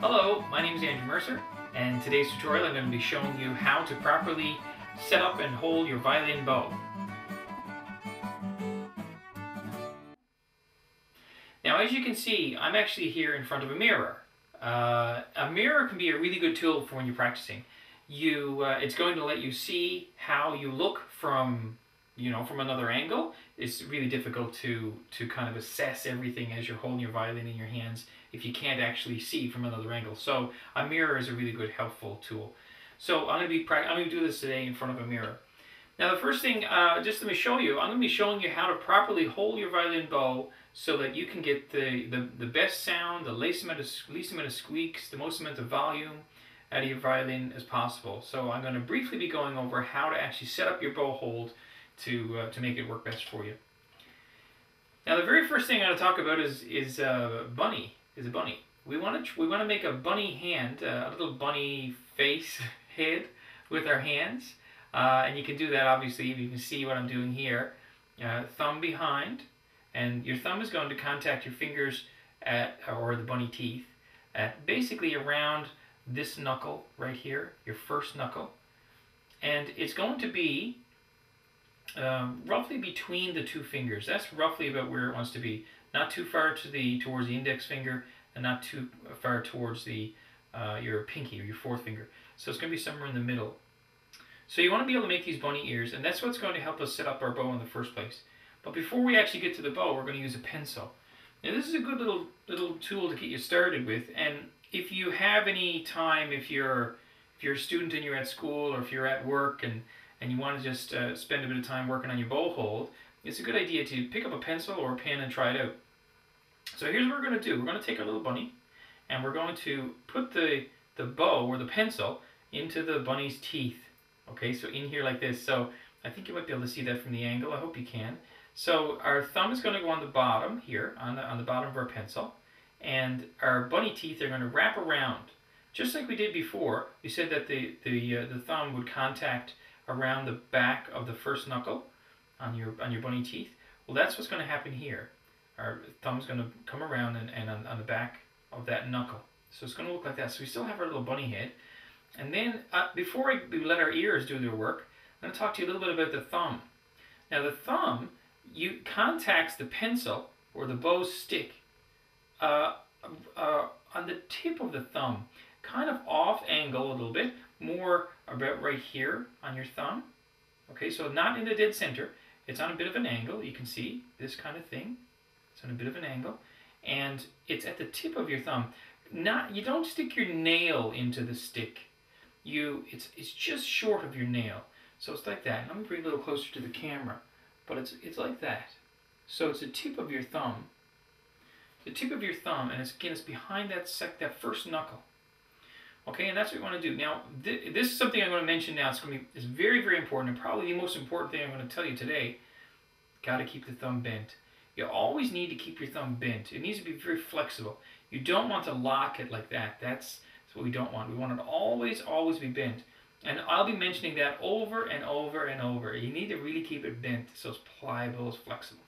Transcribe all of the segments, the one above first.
Hello, my name is Andrew Mercer, and today's tutorial I'm going to be showing you how to properly set up and hold your violin bow. Now as you can see, I'm actually here in front of a mirror. Uh, a mirror can be a really good tool for when you're practicing. You, uh, it's going to let you see how you look from you know, from another angle, it's really difficult to to kind of assess everything as you're holding your violin in your hands if you can't actually see from another angle. So a mirror is a really good helpful tool. So I'm going to be I'm going to do this today in front of a mirror. Now the first thing, uh, just let me show you, I'm going to be showing you how to properly hold your violin bow so that you can get the, the, the best sound, the least amount, of, least amount of squeaks, the most amount of volume out of your violin as possible. So I'm going to briefly be going over how to actually set up your bow hold to, uh, to make it work best for you. Now the very first thing I want to talk about is, is uh, bunny, is a bunny. We want to we want to make a bunny hand, uh, a little bunny face head with our hands. Uh, and you can do that obviously, you can see what I'm doing here. Uh, thumb behind, and your thumb is going to contact your fingers at, or the bunny teeth, at basically around this knuckle right here, your first knuckle. And it's going to be um, roughly between the two fingers. That's roughly about where it wants to be. Not too far to the towards the index finger, and not too far towards the uh, your pinky or your fourth finger. So it's going to be somewhere in the middle. So you want to be able to make these bunny ears, and that's what's going to help us set up our bow in the first place. But before we actually get to the bow, we're going to use a pencil. Now this is a good little little tool to get you started with, and if you have any time, if you're if you're a student and you're at school, or if you're at work and and you want to just uh, spend a bit of time working on your bow hold, it's a good idea to pick up a pencil or a pen and try it out. So here's what we're going to do. We're going to take our little bunny and we're going to put the, the bow or the pencil into the bunny's teeth. Okay, so in here like this. So I think you might be able to see that from the angle. I hope you can. So our thumb is going to go on the bottom here, on the, on the bottom of our pencil. And our bunny teeth are going to wrap around. Just like we did before, we said that the, the, uh, the thumb would contact around the back of the first knuckle on your on your bunny teeth. Well, that's what's going to happen here. Our thumb's going to come around and, and on, on the back of that knuckle. So it's going to look like that. So we still have our little bunny head. And then uh, before we let our ears do their work, I'm going to talk to you a little bit about the thumb. Now the thumb, you contacts the pencil or the bow stick uh, uh, on the tip of the thumb, kind of off angle a little bit, more about right here on your thumb. Okay, so not in the dead center. It's on a bit of an angle. You can see this kind of thing. It's on a bit of an angle. And it's at the tip of your thumb. Not You don't stick your nail into the stick. You, it's, it's just short of your nail. So it's like that. Let me bring it a little closer to the camera. But it's, it's like that. So it's the tip of your thumb. The tip of your thumb, and it's, again, it's behind that, sec, that first knuckle. Okay, and that's what we want to do. Now, th this is something I'm going to mention now. It's going to be it's very, very important, and probably the most important thing I'm going to tell you today. Got to keep the thumb bent. You always need to keep your thumb bent. It needs to be very flexible. You don't want to lock it like that. That's, that's what we don't want. We want it always, always be bent. And I'll be mentioning that over and over and over. You need to really keep it bent so it's pliable, it's flexible.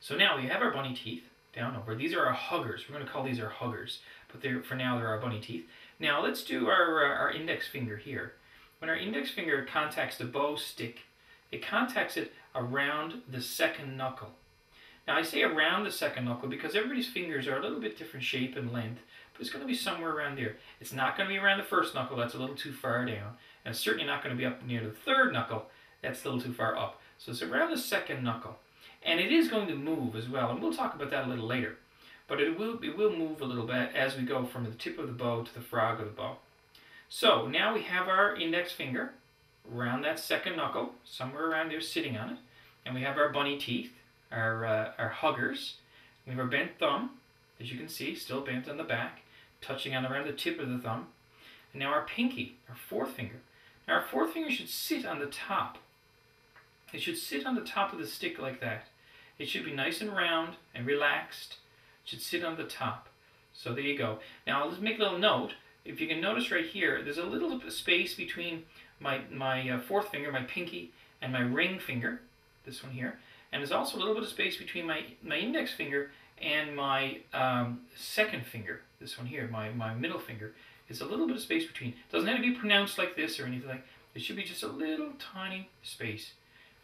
So now we have our bunny teeth down over. These are our huggers. We're going to call these our huggers but they're, for now they're our bunny teeth. Now let's do our, uh, our index finger here. When our index finger contacts the bow stick, it contacts it around the second knuckle. Now I say around the second knuckle because everybody's fingers are a little bit different shape and length, but it's going to be somewhere around there. It's not going to be around the first knuckle, that's a little too far down, and it's certainly not going to be up near the third knuckle, that's a little too far up. So it's around the second knuckle. And it is going to move as well, and we'll talk about that a little later but it will, it will move a little bit as we go from the tip of the bow to the frog of the bow. So now we have our index finger around that second knuckle, somewhere around there sitting on it, and we have our bunny teeth, our, uh, our huggers, we have our bent thumb, as you can see, still bent on the back, touching on around the tip of the thumb, and now our pinky, our fourth finger. Now our fourth finger should sit on the top. It should sit on the top of the stick like that. It should be nice and round and relaxed should sit on the top. So there you go. Now let's make a little note. If you can notice right here, there's a little space between my, my uh, fourth finger, my pinky, and my ring finger, this one here. And there's also a little bit of space between my, my index finger and my um, second finger, this one here, my, my middle finger, is a little bit of space between. It doesn't have to be pronounced like this or anything like It should be just a little tiny space.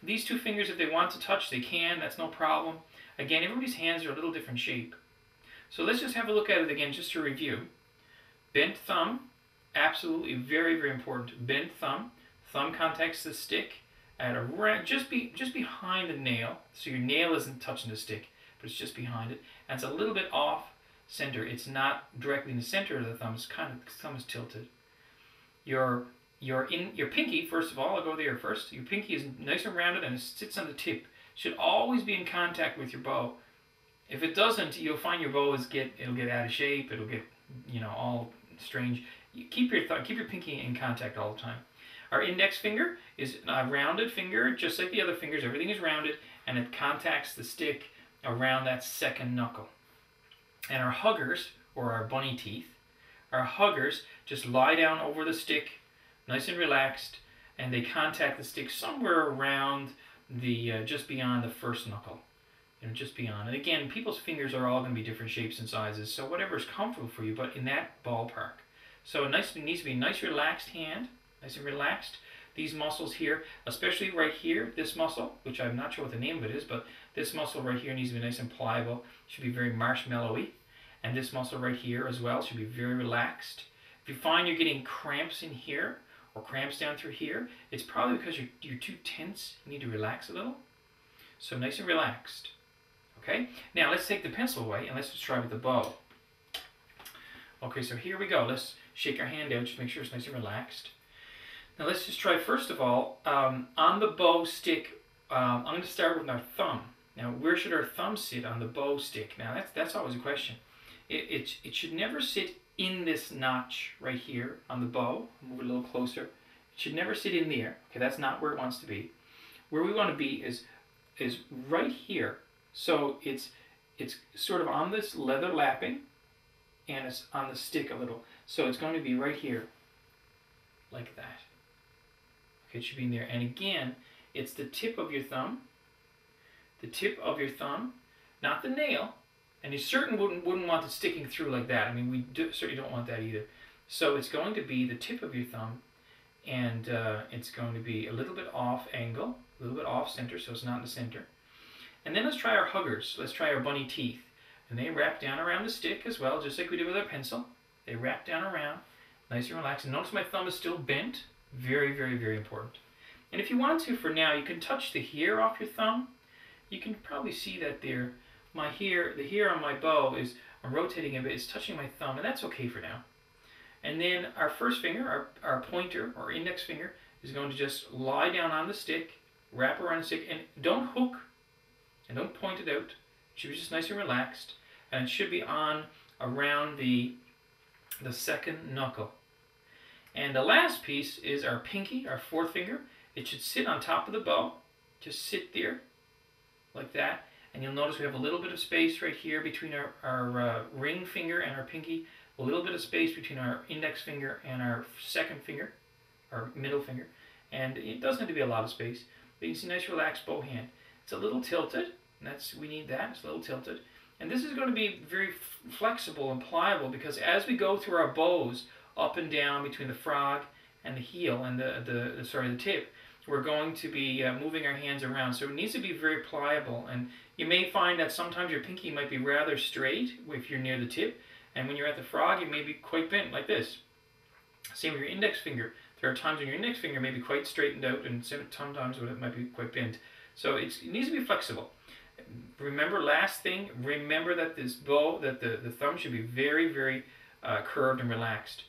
These two fingers, if they want to touch, they can. That's no problem. Again, everybody's hands are a little different shape. So let's just have a look at it again just to review. Bent thumb, absolutely very, very important. Bent thumb. Thumb contacts the stick at around, just, be, just behind the nail. So your nail isn't touching the stick, but it's just behind it. And it's a little bit off center. It's not directly in the center of the thumb. It's kind of, the thumb is tilted. Your your in your pinky, first of all, I'll go there first. Your pinky is nice and rounded and it sits on the tip. Should always be in contact with your bow. If it doesn't, you'll find your bow is get it'll get out of shape. It'll get you know all strange. You keep your th- keep your pinky in contact all the time. Our index finger is a rounded finger, just like the other fingers. Everything is rounded, and it contacts the stick around that second knuckle. And our huggers, or our bunny teeth, our huggers just lie down over the stick nice and relaxed, and they contact the stick somewhere around the uh, just beyond the first knuckle, know, just beyond. And again, people's fingers are all going to be different shapes and sizes, so whatever is comfortable for you, but in that ballpark. So it, nice, it needs to be a nice relaxed hand, nice and relaxed. These muscles here, especially right here, this muscle, which I'm not sure what the name of it is, but this muscle right here needs to be nice and pliable, should be very marshmallowy. And this muscle right here as well should be very relaxed. If you find you're getting cramps in here, or cramps down through here, it's probably because you're, you're too tense. You need to relax a little. So nice and relaxed. Okay, now let's take the pencil away and let's just try with the bow. Okay, so here we go. Let's shake our hand out, just make sure it's nice and relaxed. Now let's just try first of all, um, on the bow stick, um, I'm going to start with our thumb. Now where should our thumb sit on the bow stick? Now that's, that's always a question. It, it, it should never sit in this notch right here on the bow. Move it a little closer. It should never sit in there. Okay, that's not where it wants to be. Where we want to be is is right here. So it's it's sort of on this leather lapping and it's on the stick a little. So it's going to be right here like that. Okay, it should be in there. And again, it's the tip of your thumb, the tip of your thumb, not the nail, and you certainly wouldn't, wouldn't want it sticking through like that. I mean, we do, certainly don't want that either. So it's going to be the tip of your thumb, and uh, it's going to be a little bit off angle, a little bit off center, so it's not in the center. And then let's try our huggers. Let's try our bunny teeth. And they wrap down around the stick as well, just like we did with our pencil. They wrap down around, nice and relaxed. And notice my thumb is still bent. Very, very, very important. And if you want to, for now, you can touch the hair off your thumb. You can probably see that there my hair, the hair on my bow is, I'm rotating a bit, it's touching my thumb, and that's okay for now. And then our first finger, our, our pointer or index finger, is going to just lie down on the stick, wrap around the stick, and don't hook, and don't point it out. It should be just nice and relaxed, and it should be on around the, the second knuckle. And the last piece is our pinky, our fourth finger. It should sit on top of the bow, just sit there, like that. And you'll notice we have a little bit of space right here between our, our uh, ring finger and our pinky, a little bit of space between our index finger and our second finger, our middle finger. And it doesn't have to be a lot of space, but you can see nice relaxed bow hand. It's a little tilted, and that's we need that, it's a little tilted. And this is going to be very flexible and pliable because as we go through our bows up and down between the frog and the heel and the, the, sorry the tip, we're going to be uh, moving our hands around. So it needs to be very pliable. And you may find that sometimes your pinky might be rather straight if you're near the tip. And when you're at the frog, it may be quite bent like this. Same with your index finger. There are times when your index finger may be quite straightened out and sometimes when it might be quite bent. So it needs to be flexible. Remember, last thing, remember that this bow, that the, the thumb should be very, very uh, curved and relaxed.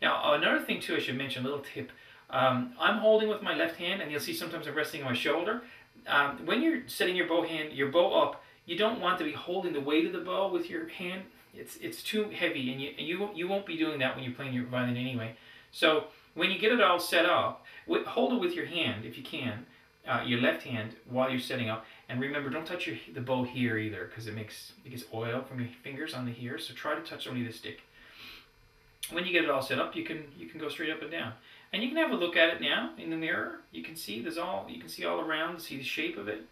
Now, another thing too, I should mention, a little tip. Um, I'm holding with my left hand, and you'll see sometimes I'm resting on my shoulder. Um, when you're setting your bow hand, your bow up, you don't want to be holding the weight of the bow with your hand. It's it's too heavy, and you you you won't be doing that when you're playing your violin anyway. So when you get it all set up, hold it with your hand if you can, uh, your left hand while you're setting up. And remember, don't touch your, the bow here either, because it makes it gets oil from your fingers on the here. So try to touch only the stick. When you get it all set up, you can you can go straight up and down. And you can have a look at it now in the mirror. You can see there's all you can see all around, see the shape of it.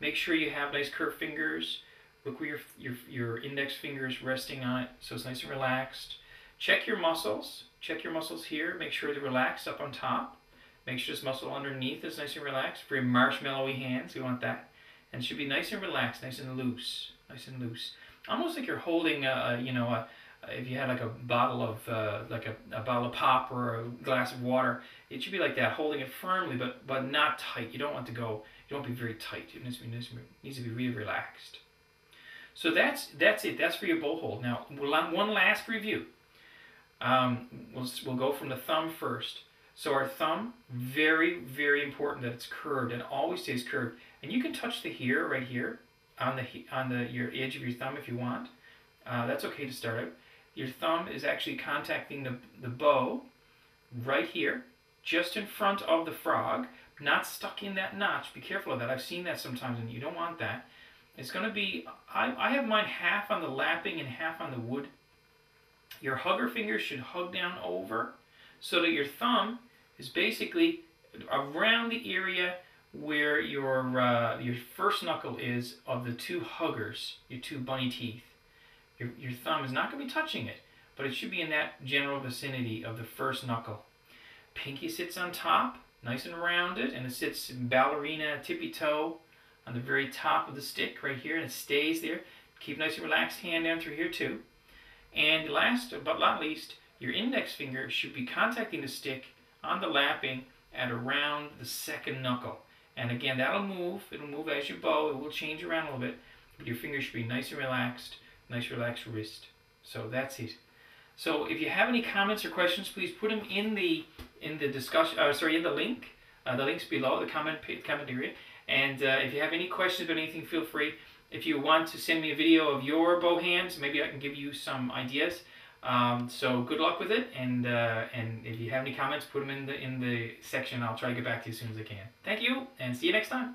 Make sure you have nice curved fingers. Look where your, your, your index finger is resting on it so it's nice and relaxed. Check your muscles. Check your muscles here. Make sure they're relaxed up on top. Make sure this muscle underneath is nice and relaxed. Very marshmallowy hands. We want that. And should be nice and relaxed, nice and loose. Nice and loose. Almost like you're holding, a, you know, a, if you had like a bottle of uh, like a, a bottle of pop or a glass of water, it should be like that, holding it firmly, but but not tight. You don't want to go. You don't be very tight. It needs to be, needs to be really relaxed. So that's that's it. That's for your bow hold. Now, one last review. Um, we'll, we'll go from the thumb first. So our thumb, very, very important that it's curved and always stays curved. And you can touch the here, right here, on the on the your edge of your thumb if you want. Uh, that's okay to start out. Your thumb is actually contacting the, the bow right here, just in front of the frog, not stuck in that notch. Be careful of that. I've seen that sometimes and you don't want that. It's going to be, I, I have mine half on the lapping and half on the wood. Your hugger finger should hug down over so that your thumb is basically around the area where your uh, your first knuckle is of the two huggers, your two bunny teeth. Your, your thumb is not going to be touching it, but it should be in that general vicinity of the first knuckle. Pinky sits on top, nice and rounded, and it sits ballerina tippy toe on the very top of the stick right here, and it stays there. Keep nice and relaxed hand down through here too. And last but not least, your index finger should be contacting the stick on the lapping at around the second knuckle. And again, that'll move. It'll move as you bow. It will change around a little bit. But your fingers should be nice and relaxed. Nice relaxed wrist. So that's it. So if you have any comments or questions, please put them in the in the discussion. Uh, sorry, in the link. Uh, the links below the comment comment area. And uh, if you have any questions about anything, feel free. If you want to send me a video of your bow hands, maybe I can give you some ideas. Um, so good luck with it, and uh, and if you have any comments, put them in the in the section. I'll try to get back to you as soon as I can. Thank you, and see you next time.